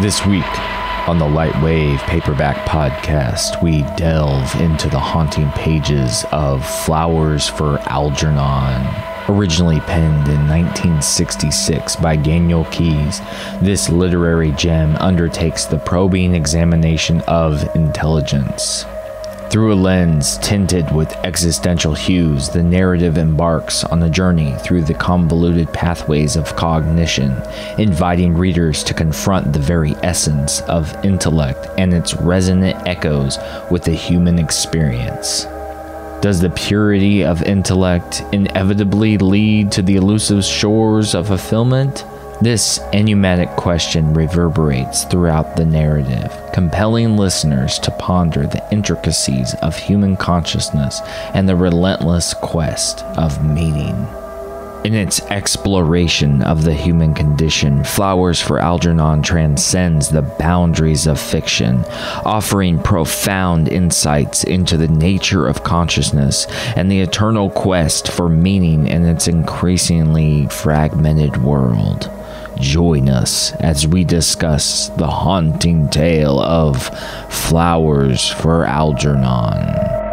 This week on the Lightwave Paperback Podcast, we delve into the haunting pages of Flowers for Algernon. Originally penned in 1966 by Daniel Keyes, this literary gem undertakes the probing examination of intelligence. Through a lens tinted with existential hues, the narrative embarks on a journey through the convoluted pathways of cognition, inviting readers to confront the very essence of intellect and its resonant echoes with the human experience. Does the purity of intellect inevitably lead to the elusive shores of fulfillment? This enigmatic question reverberates throughout the narrative, compelling listeners to ponder the intricacies of human consciousness and the relentless quest of meaning. In its exploration of the human condition, Flowers for Algernon transcends the boundaries of fiction, offering profound insights into the nature of consciousness and the eternal quest for meaning in its increasingly fragmented world. Join us as we discuss the haunting tale of Flowers for Algernon.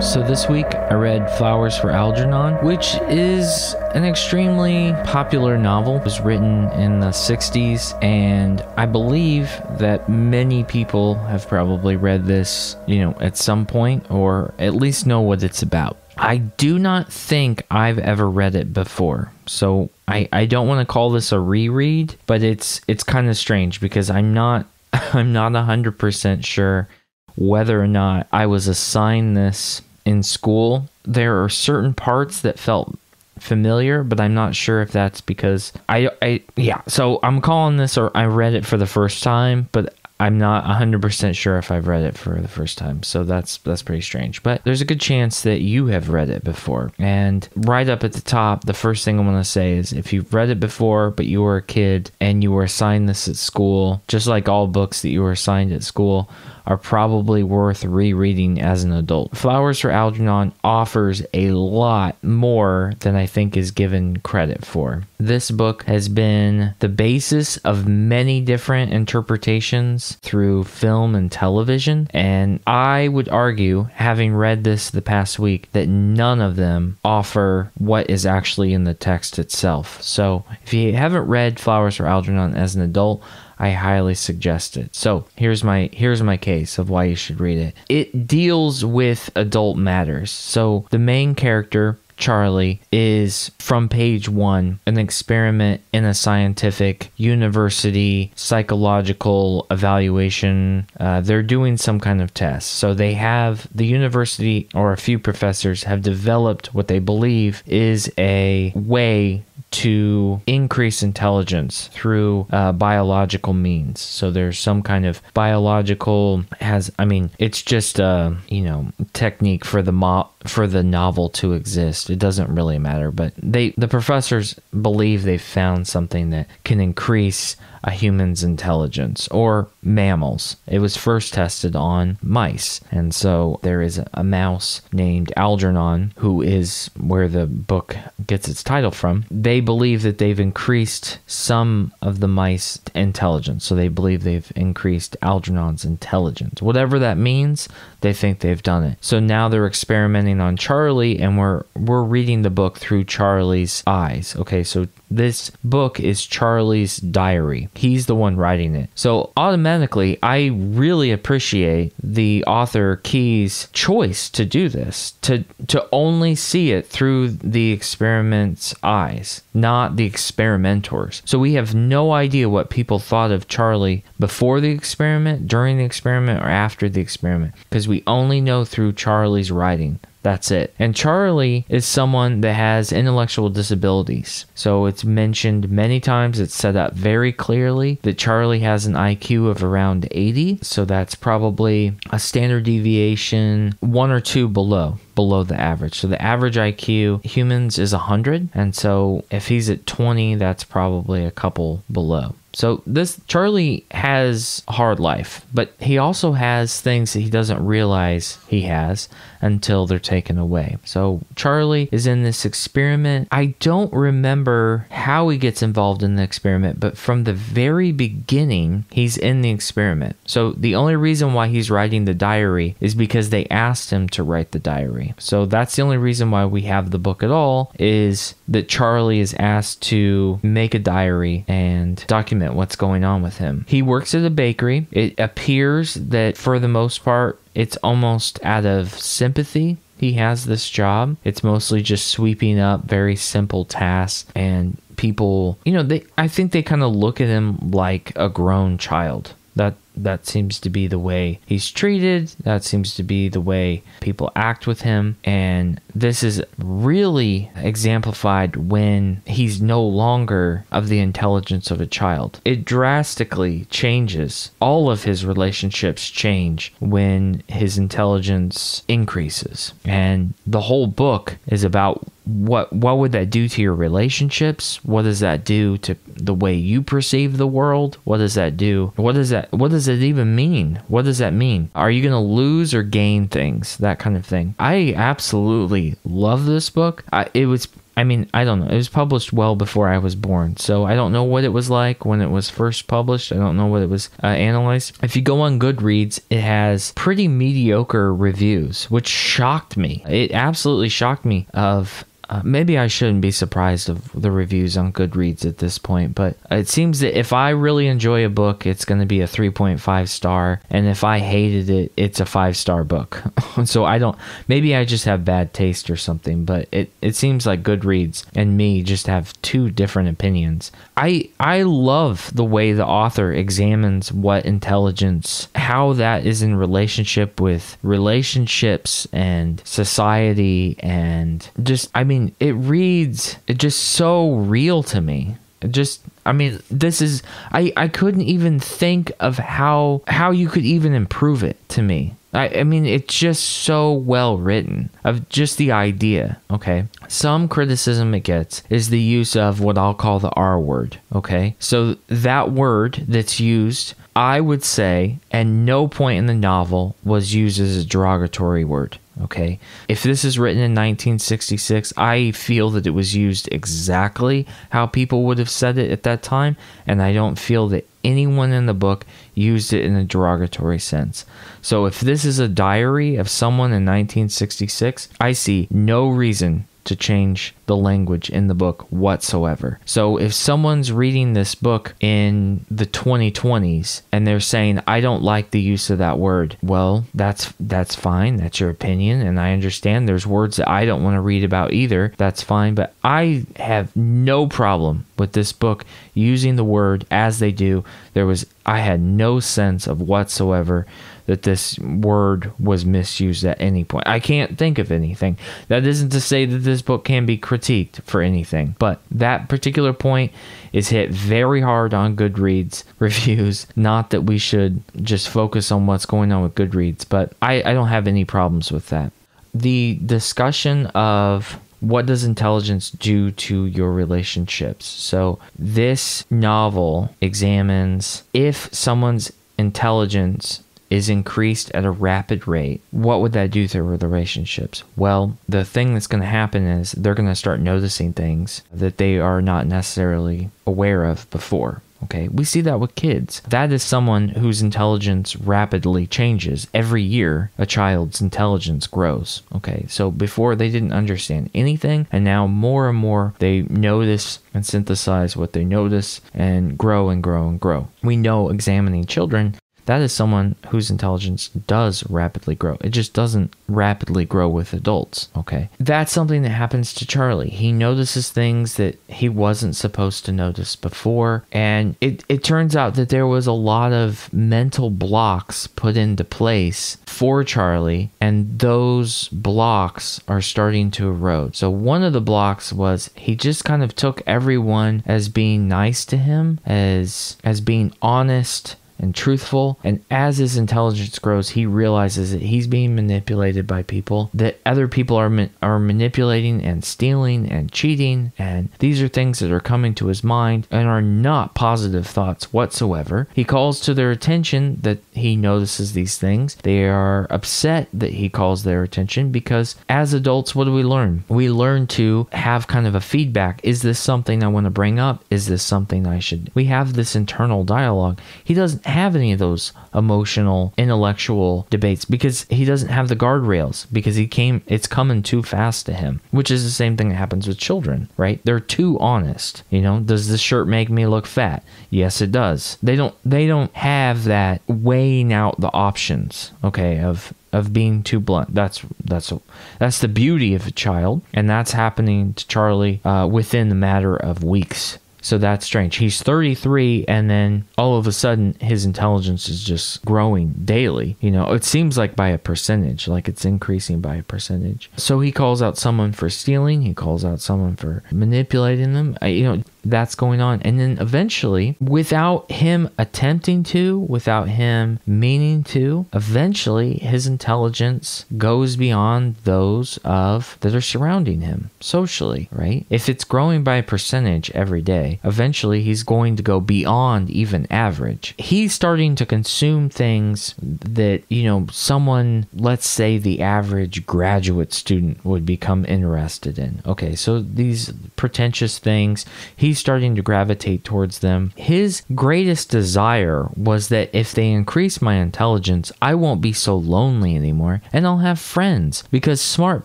So this week I read Flowers for Algernon, which is an extremely popular novel. It was written in the 60s, and I believe that many people have probably read this, you know, at some point or at least know what it's about. I do not think I've ever read it before. So I, I don't want to call this a reread, but it's it's kind of strange because I'm not I'm not 100% sure whether or not I was assigned this in school. There are certain parts that felt familiar, but I'm not sure if that's because I, I yeah. So I'm calling this, or I read it for the first time, but I'm not 100% sure if I've read it for the first time. So that's that's pretty strange. But there's a good chance that you have read it before. And right up at the top, the first thing I want to say is if you've read it before but you were a kid and you were assigned this at school, just like all books that you were assigned at school, are probably worth rereading as an adult. Flowers for Algernon offers a lot more than I think is given credit for. This book has been the basis of many different interpretations through film and television, and I would argue, having read this the past week, that none of them offer what is actually in the text itself. So if you haven't read Flowers for Algernon as an adult, I highly suggest it. So here's my here's my case of why you should read it. It deals with adult matters. So the main character Charlie is from page one an experiment in a scientific university psychological evaluation. Uh, they're doing some kind of test. So they have the university or a few professors have developed what they believe is a way to increase intelligence through uh, biological means. So there's some kind of biological has I mean it's just a you know technique for the mo- for the novel to exist. It doesn't really matter, but they the professors believe they've found something that can increase a human's intelligence or mammals. It was first tested on mice. And so there is a mouse named Algernon, who is where the book gets its title from. They believe that they've increased some of the mice intelligence. So they believe they've increased Algernon's intelligence. Whatever that means, they think they've done it. So now they're experimenting on Charlie and we're we're reading the book through Charlie's eyes. Okay, so this book is Charlie's diary. He's the one writing it. So automatically, I really appreciate the author Keyes' choice to do this, to to only see it through the experiment's eyes, not the experimentors. So we have no idea what people thought of Charlie before the experiment, during the experiment, or after the experiment, because we only know through Charlie's writing. That's it. And Charlie is someone that has intellectual disabilities. So it's mentioned many times, it's set up very clearly that Charlie has an IQ of around 80. So that's probably a standard deviation, one or two below below the average. So the average IQ humans is 100 and so if he's at 20 that's probably a couple below. So this Charlie has a hard life, but he also has things that he doesn't realize he has until they're taken away. So Charlie is in this experiment. I don't remember how he gets involved in the experiment, but from the very beginning, he's in the experiment. So the only reason why he's writing the diary is because they asked him to write the diary. So that's the only reason why we have the book at all is that Charlie is asked to make a diary and document what's going on with him. He works at a bakery. It appears that for the most part it's almost out of sympathy he has this job. It's mostly just sweeping up very simple tasks and people, you know, they I think they kind of look at him like a grown child. That that seems to be the way he's treated. That seems to be the way people act with him. And this is really exemplified when he's no longer of the intelligence of a child. It drastically changes. All of his relationships change when his intelligence increases. And the whole book is about what what would that do to your relationships what does that do to the way you perceive the world what does that do what does that what does it even mean what does that mean are you going to lose or gain things that kind of thing i absolutely love this book I, it was I mean, I don't know. It was published well before I was born, so I don't know what it was like when it was first published. I don't know what it was uh, analyzed. If you go on Goodreads, it has pretty mediocre reviews, which shocked me. It absolutely shocked me of uh, maybe I shouldn't be surprised of the reviews on Goodreads at this point, but it seems that if I really enjoy a book, it's going to be a 3.5 star, and if I hated it, it's a 5 star book. so I don't, maybe I just have bad taste or something, but it, it seems like Goodreads and me just have two different opinions. I, I love the way the author examines what intelligence, how that is in relationship with relationships and society, and just, I mean, it reads it just so real to me. It just I mean, this is I I couldn't even think of how how you could even improve it to me. I, I mean, it's just so well written of just the idea. Okay. Some criticism it gets is the use of what I'll call the R word. Okay. So that word that's used, I would say, at no point in the novel was used as a derogatory word. Okay. If this is written in 1966, I feel that it was used exactly how people would have said it at that time, and I don't feel that anyone in the book used it in a derogatory sense. So if this is a diary of someone in 1966, I see no reason to change the language in the book whatsoever. So if someone's reading this book in the 2020s and they're saying I don't like the use of that word, well, that's that's fine. That's your opinion and I understand there's words that I don't want to read about either. That's fine, but I have no problem with this book using the word as they do. There was I had no sense of whatsoever that this word was misused at any point. I can't think of anything. That isn't to say that this book can be critiqued for anything, but that particular point is hit very hard on Goodreads reviews. Not that we should just focus on what's going on with Goodreads, but I, I don't have any problems with that. The discussion of what does intelligence do to your relationships? So, this novel examines if someone's intelligence is increased at a rapid rate, what would that do to relationships? Well, the thing that's going to happen is they're going to start noticing things that they are not necessarily aware of before. Okay, we see that with kids. That is someone whose intelligence rapidly changes. Every year, a child's intelligence grows. Okay, so before they didn't understand anything, and now more and more they notice and synthesize what they notice and grow and grow and grow. We know examining children that is someone whose intelligence does rapidly grow. It just doesn't rapidly grow with adults, okay? That's something that happens to Charlie. He notices things that he wasn't supposed to notice before, and it, it turns out that there was a lot of mental blocks put into place for Charlie, and those blocks are starting to erode. So, one of the blocks was he just kind of took everyone as being nice to him, as as being honest and truthful. And as his intelligence grows, he realizes that he's being manipulated by people, that other people are ma- are manipulating and stealing and cheating, and these are things that are coming to his mind and are not positive thoughts whatsoever. He calls to their attention that he notices these things. They are upset that he calls their attention because as adults, what do we learn? We learn to have kind of a feedback. Is this something I want to bring up? Is this something I should? We have this internal dialogue. He have any of those emotional, intellectual debates because he doesn't have the guardrails because he came, it's coming too fast to him, which is the same thing that happens with children, right? They're too honest. You know, does this shirt make me look fat? Yes, it does. They don't, they don't have that weighing out the options, okay, of of being too blunt. That's that's that's the beauty of a child, and that's happening to Charlie uh, within the matter of weeks. So that's strange. He's 33, and then all of a sudden, his intelligence is just growing daily. You know, it seems like by a percentage, like it's increasing by a percentage. So he calls out someone for stealing, he calls out someone for manipulating them. You know, that's going on. And then eventually, without him attempting to, without him meaning to, eventually his intelligence goes beyond those of that are surrounding him socially, right? If it's growing by a percentage every day, eventually he's going to go beyond even average. He's starting to consume things that, you know, someone, let's say the average graduate student would become interested in. Okay, so these pretentious things, he's starting to gravitate towards them. His greatest desire was that if they increase my intelligence, I won't be so lonely anymore and I'll have friends because smart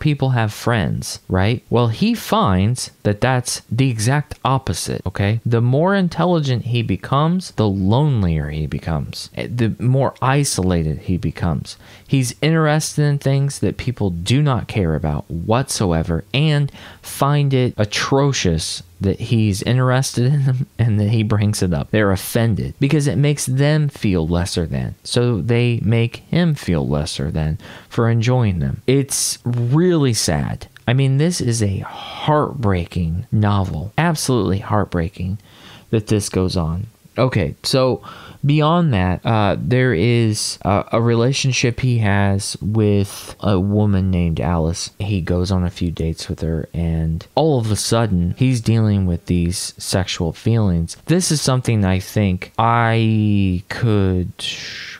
people have friends, right? Well, he finds that that's the exact opposite, okay? The more intelligent he becomes, the lonelier he becomes, eh, the more isolated he becomes. He's interested in things that people do not care about whatsoever and find it atrocious that he's interested in them and that he brings it up. They're offended because it makes them feel lesser than. So they make him feel lesser than for enjoying them. It's really sad. I mean, this is a heartbreaking novel. Absolutely heartbreaking that this goes on. Okay, so beyond that, uh, there is a, a, relationship he has with a woman named Alice. He goes on a few dates with her, and all of a sudden, he's dealing with these sexual feelings. This is something I think I could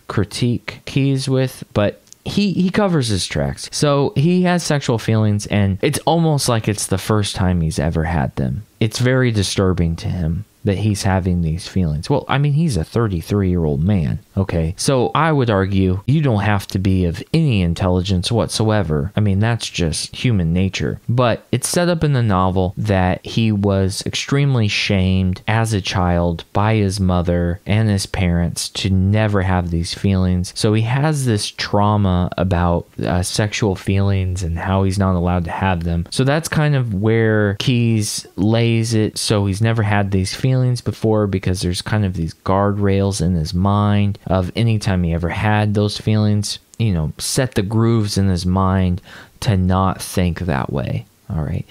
critique Keyes with, but he he covers his tracks. So he has sexual feelings and it's almost like it's the first time he's ever had them. It's very disturbing to him that he's having these feelings. Well, I mean, he's a 33 year old man. Okay. So I would argue you don't have to be of any intelligence whatsoever. I mean, that's just human nature. But it's set up in the novel that he was extremely shamed as a child by his mother and his parents to never have these feelings. So he has this trauma about uh, sexual feelings and how he's not allowed to have them. So that's kind of where Keyes lays it. So he's never had these feelings feelings before because there's kind of these guardrails in his mind of anytime he ever had those feelings, you know, set the grooves in his mind to not think that way. All right.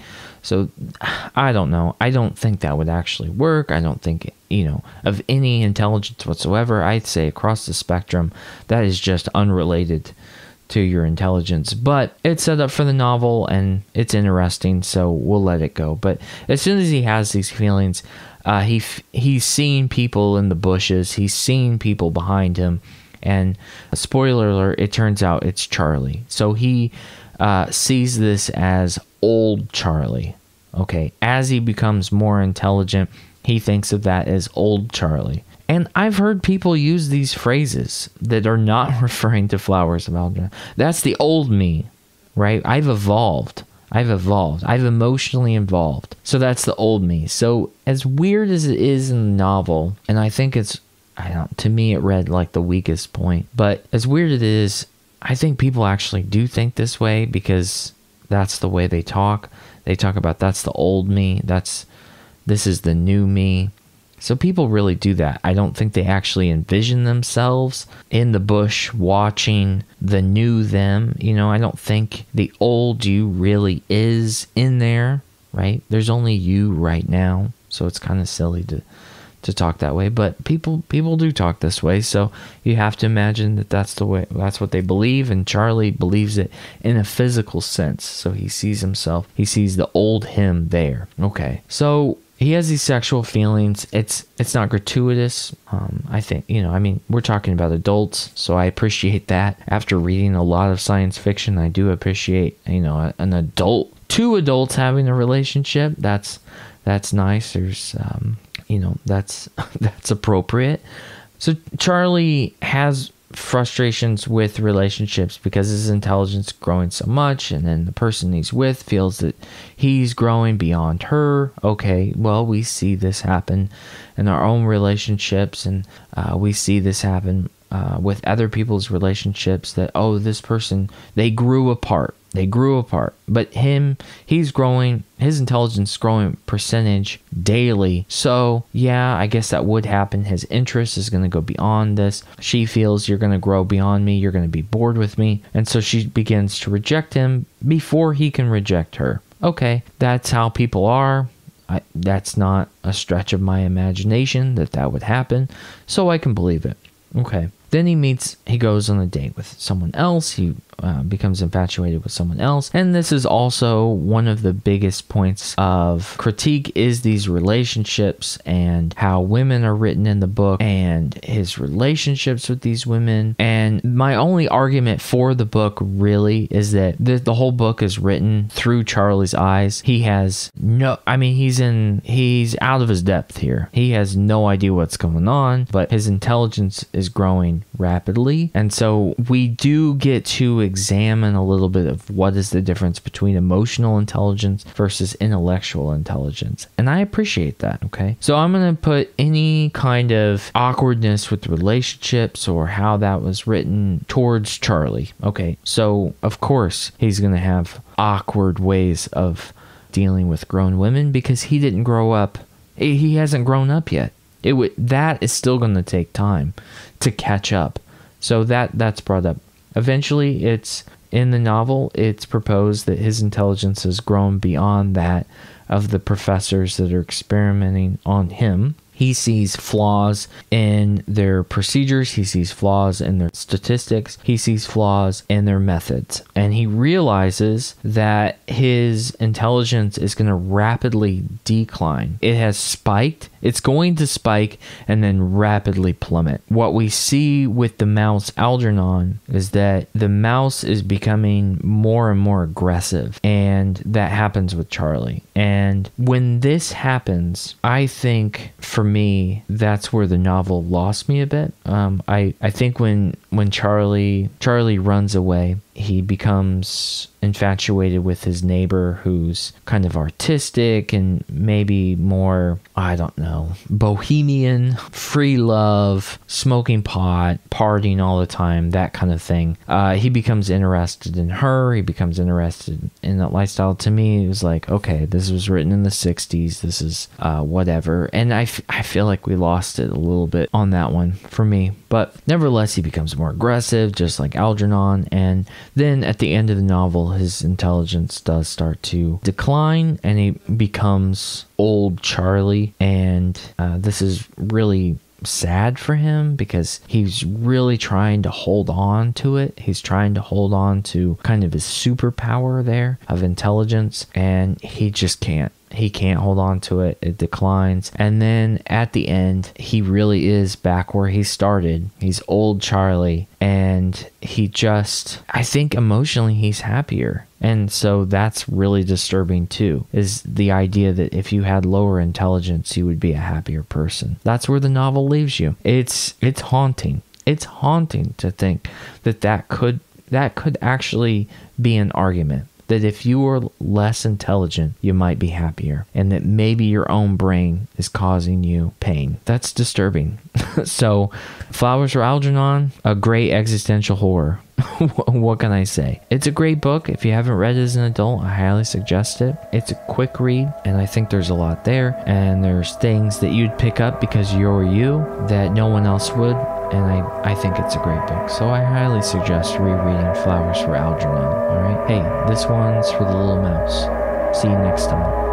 So I don't know. I don't think that would actually work. I don't think, you know, of any intelligence whatsoever. I'd say across the spectrum, that is just unrelated to your intelligence. But it's set up for the novel and it's interesting, so we'll let it go. But as soon as he has these feelings, uh, he he's seen people in the bushes. He's seen people behind him, and spoiler alert: it turns out it's Charlie. So he uh, sees this as old Charlie. Okay, as he becomes more intelligent, he thinks of that as old Charlie. And I've heard people use these phrases that are not referring to flowers of Algernon. That's the old me, right? I've evolved. I've evolved. I've emotionally evolved. So that's the old me. So as weird as it is in the novel, and I think it's I don't to me it read like the weakest point, but as weird it is, I think people actually do think this way because that's the way they talk. They talk about that's the old me, that's this is the new me. So people really do that. I don't think they actually envision themselves in the bush watching the new them. You know, I don't think the old you really is in there, right? There's only you right now. So it's kind of silly to to talk that way, but people people do talk this way, so you have to imagine that that's the way that's what they believe and Charlie believes it in a physical sense. So he sees himself, he sees the old him there. Okay. So he has these sexual feelings. It's it's not gratuitous. Um, I think you know. I mean, we're talking about adults, so I appreciate that. After reading a lot of science fiction, I do appreciate you know an adult, two adults having a relationship. That's that's nice. There's um, you know that's that's appropriate. So Charlie has frustrations with relationships because his intelligence growing so much and then the person he's with feels that he's growing beyond her. Okay well we see this happen in our own relationships and uh, we see this happen uh, with other people's relationships that oh this person they grew apart they grew apart. But him he's growing his intelligence growing percentage daily. So yeah i guess that would happen. His interest is going to go beyond this. She feels you're going to grow beyond me. You're going to be bored with me. And so she begins to reject him before he can reject her. Okay that's how people are. I, that's not a stretch of my imagination that that would happen so i can believe it. Okay then he meets, he goes on a date with someone else. He uh, becomes infatuated with someone else. And this is also one of the biggest points of critique is these relationships and how women are written in the book and his relationships with these women. And my only argument for the book really is that the, the whole book is written through Charlie's eyes. He has no, I mean, he's in, he's out of his depth here. He has no idea what's going on, but his intelligence is growing rapidly. And so we do get to examine a little bit of what is the difference between emotional intelligence versus intellectual intelligence. And I appreciate that. Okay. So I'm going to put any kind of awkwardness with the relationships or how that was written towards Charlie. Okay. So, of course, he's going to have awkward ways of dealing with grown women because he didn't grow up. He hasn't grown up yet. It that is still going to take time to catch up. So that that's brought up. Eventually, it's in the novel. It's proposed that his intelligence has grown beyond that of the professors that are experimenting on him. He sees flaws in their procedures, he sees flaws in their statistics, he sees flaws in their methods, and he realizes that his intelligence is going to rapidly decline. It has spiked it's going to spike and then rapidly plummet. What we see with the mouse Algernon is that the mouse is becoming more and more aggressive, and that happens with Charlie. And when this happens, I think for me, that's where the novel lost me a bit. Um, I, I think when when Charlie Charlie runs away, he becomes infatuated with his neighbor who's kind of artistic and maybe more, I don't know, bohemian, free love, smoking pot, partying all the time, that kind of thing. Uh, he becomes interested in her. He becomes interested in that lifestyle. To me, it was like, okay, this was written in the 60s. This is uh, whatever. And I, I feel like we lost it a little bit on that one for me. But nevertheless, he becomes more aggressive, just like Algernon. And then at the end of the novel, his intelligence does start to decline and he becomes old Charlie. And uh, this is really sad for him because he's really trying to hold on to it. He's trying to hold on to kind of his superpower there of intelligence, and he just can't he can't hold on to it. It declines. And then at the end, he really is back where he started. He's old Charlie. And he just, I think emotionally, he's happier. And so that's really disturbing too, is the idea that if you had lower intelligence, you would be a happier person. That's where the novel leaves you. It's, it's haunting. It's haunting to think that that could, that could actually be an argument that if you were less intelligent, you might be happier, and that maybe your own brain is causing you pain. That's disturbing. so, Flowers for Algernon, a great existential horror. what can I say? It's a great book. If you haven't read it as an adult, I highly suggest it. It's a quick read, and I think there's a lot there. And there's things that you'd pick up because you're you that no one else would and I, I think it's a great book. So I highly suggest rereading Flowers for Algernon. Alright? Hey, this one's for the little mouse. See you next time.